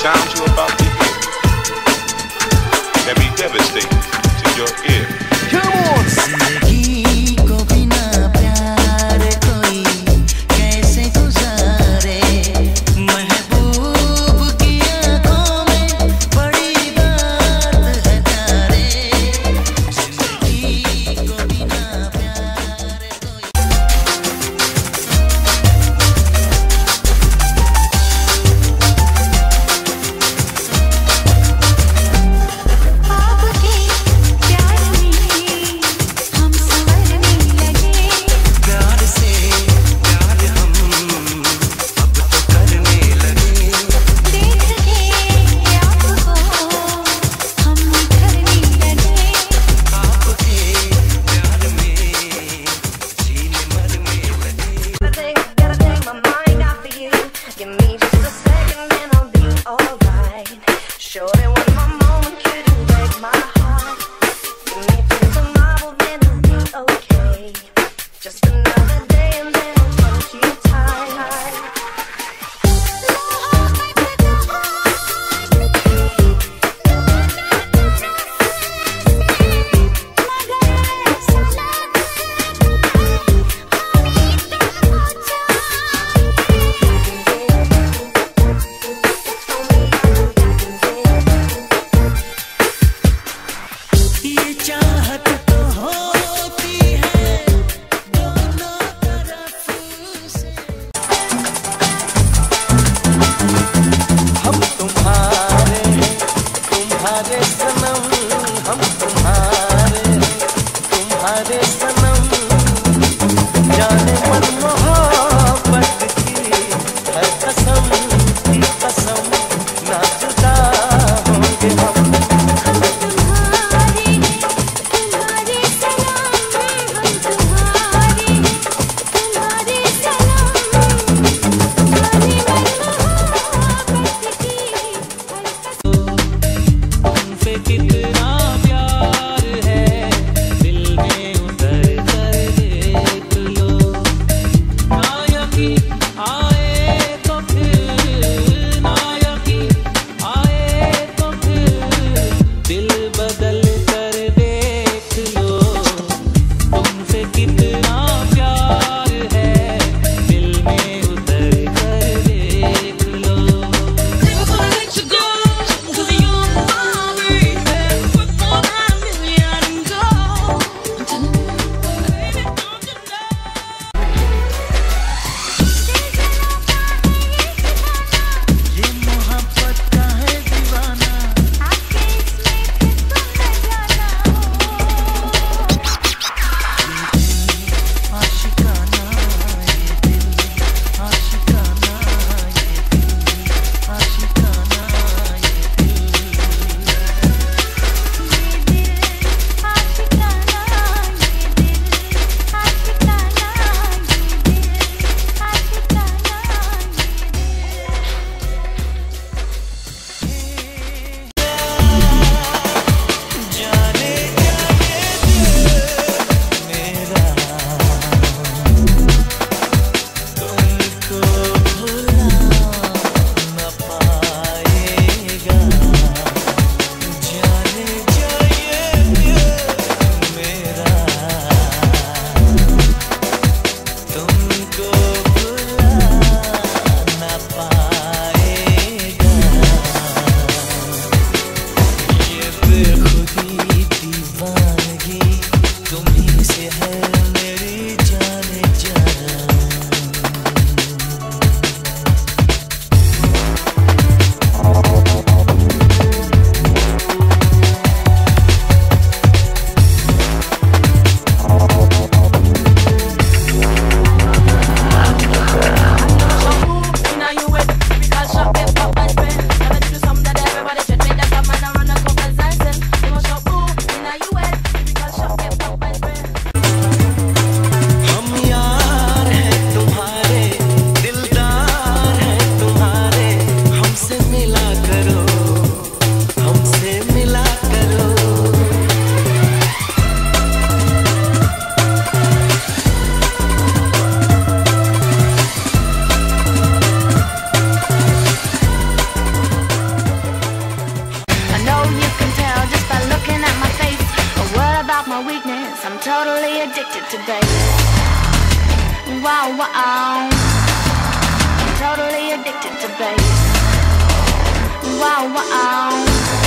sound you just another addicted to bass. Wow, wow. Totally addicted to bass. Wow, wow.